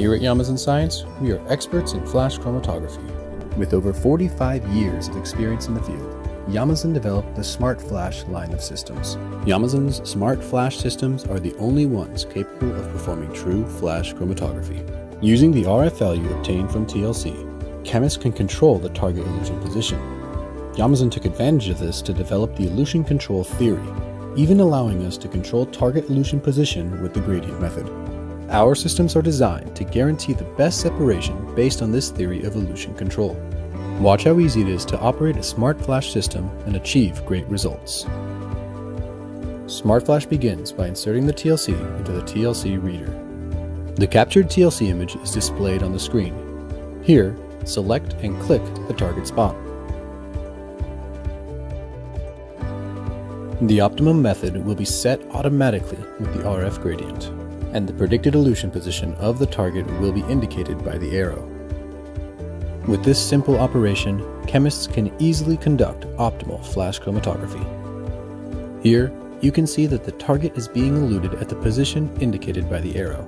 Here at Yamazen Science, we are experts in flash chromatography. With over 45 years of experience in the field, Yamazen developed the Smart Flash line of systems. Yamazen's Smart Flash systems are the only ones capable of performing true flash chromatography. Using the RF value obtained from TLC, chemists can control the target elution position. Yamazen took advantage of this to develop the elution control theory, even allowing us to control target elution position with the gradient method. Our systems are designed to guarantee the best separation based on this theory of elution control. Watch how easy it is to operate a Smart Flash system and achieve great results. Smart Flash begins by inserting the TLC into the TLC reader. The captured TLC image is displayed on the screen. Here, select and click the target spot. The optimum method will be set automatically with the RF gradient, and the predicted elution position of the target will be indicated by the arrow. With this simple operation, chemists can easily conduct optimal flash chromatography. Here, you can see that the target is being eluted at the position indicated by the arrow.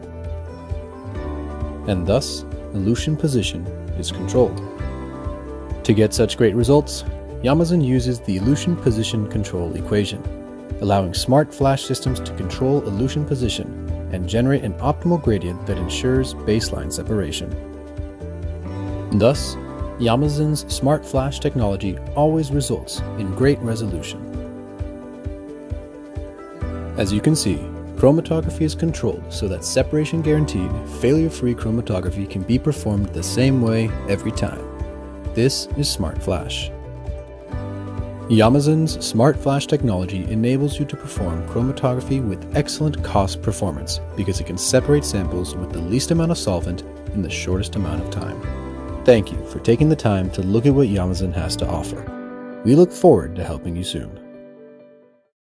And thus, elution position is controlled. To get such great results, Yamazen uses the elution position control equation, allowing smart flash systems to control elution position and generate an optimal gradient that ensures baseline separation. Thus, Yamazen's smart flash technology always results in great resolution. As you can see, chromatography is controlled so that separation guaranteed, failure-free chromatography can be performed the same way every time. This is Smart Flash. Yamazen's Smart Flash technology enables you to perform chromatography with excellent cost performance because it can separate samples with the least amount of solvent in the shortest amount of time. Thank you for taking the time to look at what Yamazen has to offer. We look forward to helping you soon.